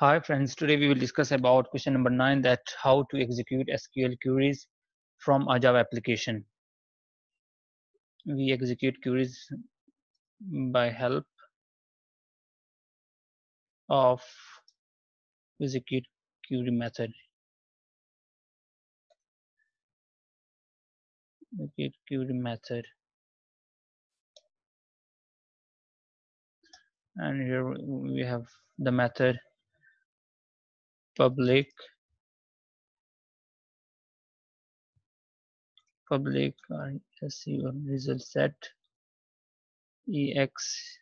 Hi friends, today we will discuss about question number 9 that how to execute SQL queries from a Java application. We execute queries by help of execute query method. Execute query method. And here we have the method public. Public SEO result set. Ex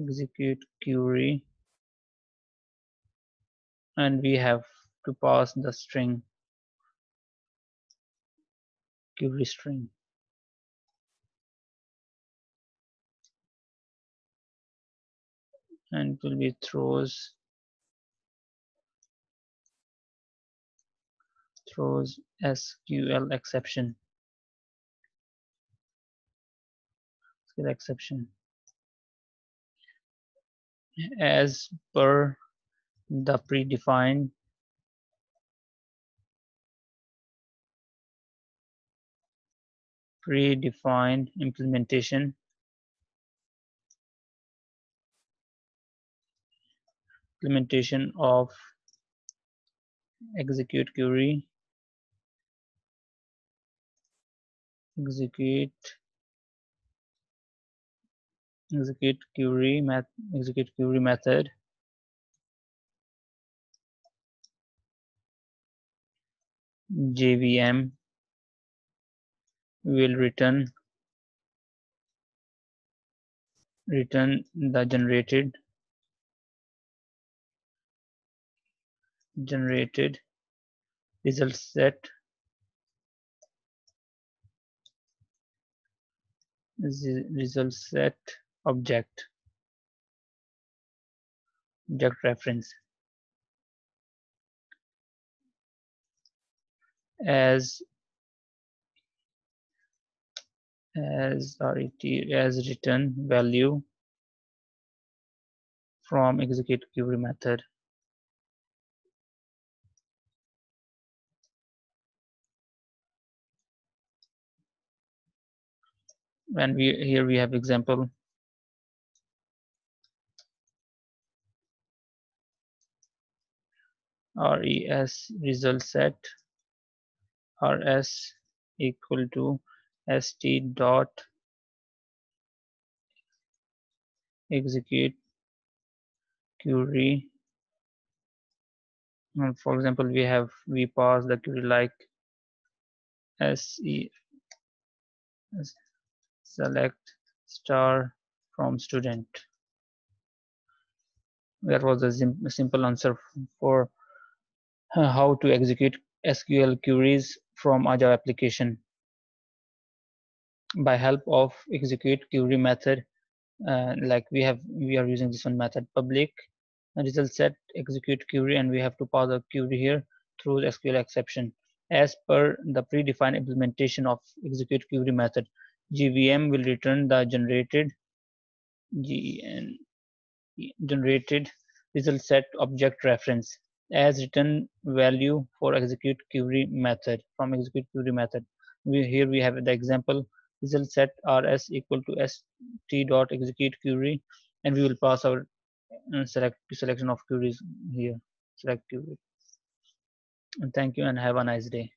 execute query. And we have to pass the string. Query string. And it will be throws throws SQL exception. SQL exception. As per the predefined predefined implementation implementation of execute query execute execute query met execute query method. JVM will return return the generated generated result set result set object. Object reference. As as sorry as return value from execute query method and we here we have example. Res result set. Rs equal to st dot execute query. And for example we have we pass the query like se select star from student. That was a sim simple answer for uh, how to execute SQL queries from a Java application by help of execute query method uh, like we have we are using this one method public result set execute query and we have to pass a query here through the SQL exception as per the predefined implementation of execute query method JVM will return the generated GN, generated result set object reference as return value for execute query method from execute query method. We, here we have the example result set rs equal to st dot execute query and we will pass our uh, select selection of queries here select query and thank you and have a nice day